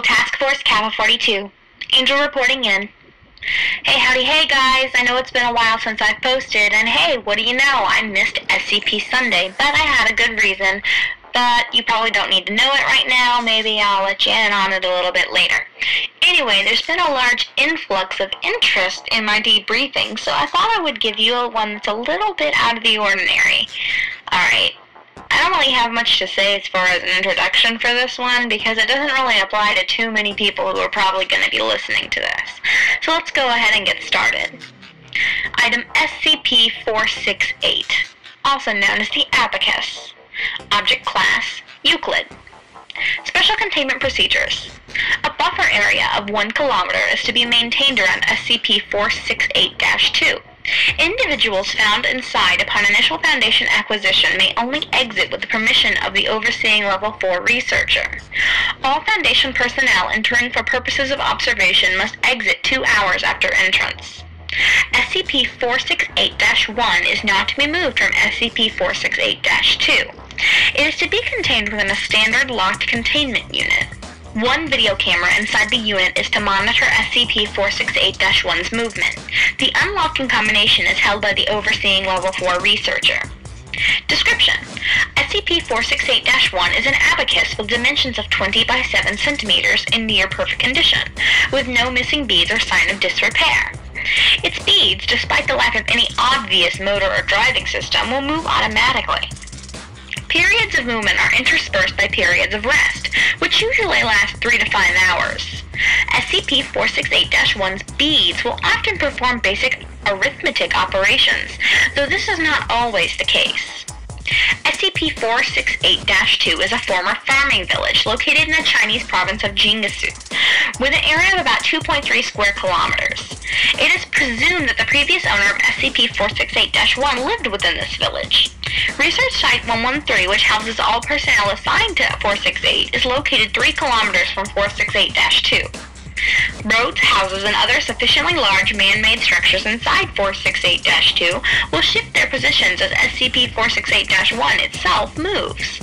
Task Force Kappa 42. Angel reporting in. Hey, howdy, hey guys. I know it's been a while since I've posted, and hey, what do you know? I missed SCP Sunday, but I had a good reason. But you probably don't need to know it right now. Maybe I'll let you in on it a little bit later. Anyway, there's been a large influx of interest in my debriefing, so I thought I would give you a one that's a little bit out of the ordinary. Alright, don't really have much to say as far as an introduction for this one because it doesn't really apply to too many people who are probably going to be listening to this. So let's go ahead and get started. Item SCP-468, also known as the Abacus. Object Class, Euclid. Special Containment Procedures. A buffer area of 1 kilometer is to be maintained around SCP-468-2. Individuals found inside upon initial Foundation acquisition may only exit with the permission of the overseeing Level 4 researcher. All Foundation personnel entering for purposes of observation must exit two hours after entrance. SCP-468-1 is not to be moved from SCP-468-2. It is to be contained within a standard locked containment unit. One video camera inside the unit is to monitor SCP-468-1's movement. The unlocking combination is held by the overseeing Level 4 researcher. Description: SCP-468-1 is an abacus with dimensions of 20 by 7 centimeters in near perfect condition, with no missing beads or sign of disrepair. Its beads, despite the lack of any obvious motor or driving system, will move automatically. Periods of movement are interspersed by periods of rest, 3 to 5 hours. SCP-468-1's beads will often perform basic arithmetic operations, though this is not always the case. SCP-468-2 is a former farming village located in the Chinese province of Jiangsu, with an area of about 2.3 square kilometers. It is presumed that the previous owner of SCP-468-1 lived within this village. Research Site 113, which houses all personnel assigned to 468, is located 3 kilometers from 468-2. Roads, houses, and other sufficiently large man-made structures inside 468-2 will shift their positions as SCP-468-1 itself moves.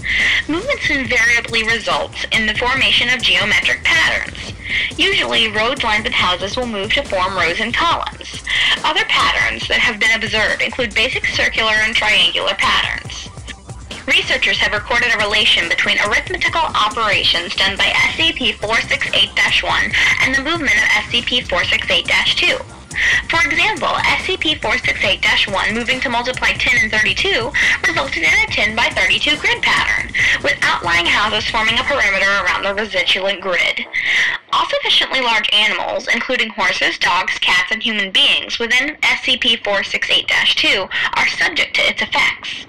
Movements invariably results in the formation of geometric patterns. Usually, roads lined with houses will move to form rows and columns. Other patterns that have been observed include basic circular and triangular patterns. Researchers have recorded a relation between arithmetical operations done by SCP-468-1 and the movement of SCP-468-2. For example, SCP-468-1 moving to multiply 10 and 32 resulted in a 10 by 32 grid pattern, with outlying houses forming a perimeter around the residuant grid. All sufficiently large animals, including horses, dogs, cats, and human beings within SCP-468-2 are subject to its effects.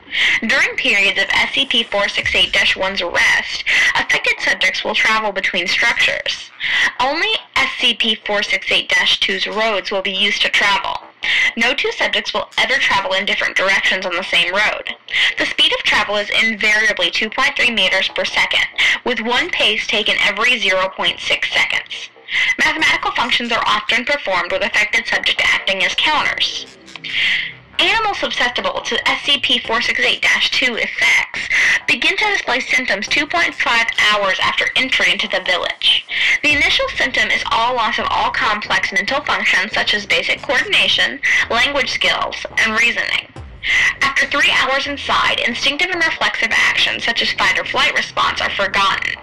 During periods of SCP-468-1's arrest, affected subjects will travel between structures. Only SCP-468-2's roads will be used to travel. No two subjects will ever travel in different directions on the same road. The speed of travel is invariably 2.3 meters per second, with one pace taken every 0.6 seconds. Mathematical functions are often performed with affected subject acting as counters. Animals susceptible to SCP-468-2 effects begin to display symptoms 2.5 hours after entry into the village. The initial symptom is all loss of all complex mental functions such as basic coordination, language skills, and reasoning. After three hours inside, instinctive and reflexive actions such as fight or flight response are forgotten.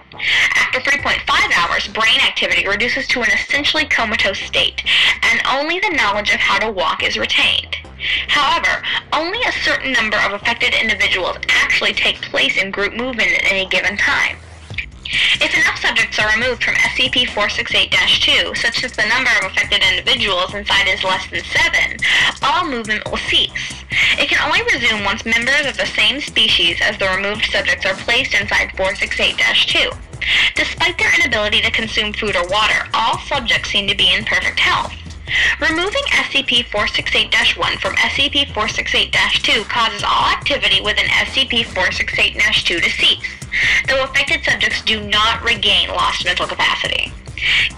After 3.5 hours, brain activity reduces to an essentially comatose state, and only the knowledge of how to walk is retained. However, only a certain number of affected individuals actually take place in group movement at any given time. If enough subjects are removed from SCP-468-2, such that the number of affected individuals inside is less than 7, all movement will cease. It can only resume once members of the same species as the removed subjects are placed inside 468-2. Despite their inability to consume food or water, all subjects seem to be in perfect health. Removing SCP-468-1 from SCP-468-2 causes all activity within SCP-468-2 to cease, though affected subjects do not regain lost mental capacity.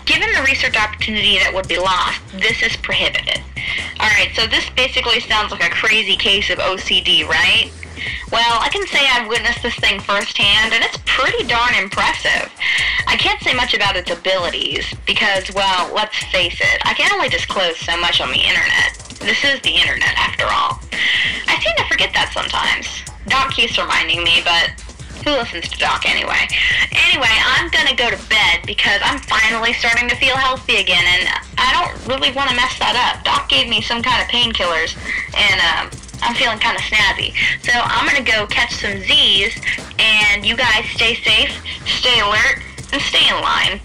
Given the research opportunity that would be lost, this is prohibited. Alright, so this basically sounds like a crazy case of OCD, right? Well, I can say I've witnessed this thing firsthand, and it's pretty darn impressive. I can't say much about its abilities, because, well, let's face it, I can only disclose so much on the internet. This is the internet, after all. I seem to forget that sometimes. Doc keeps reminding me, but who listens to Doc anyway? Anyway, I'm gonna go to bed because I'm finally starting to feel healthy again, and I don't really want to mess that up. Doc gave me some kind of painkillers, and um, I'm feeling kind of snazzy. So I'm gonna go catch some Z's, and you guys stay safe, stay alert, and stay in line.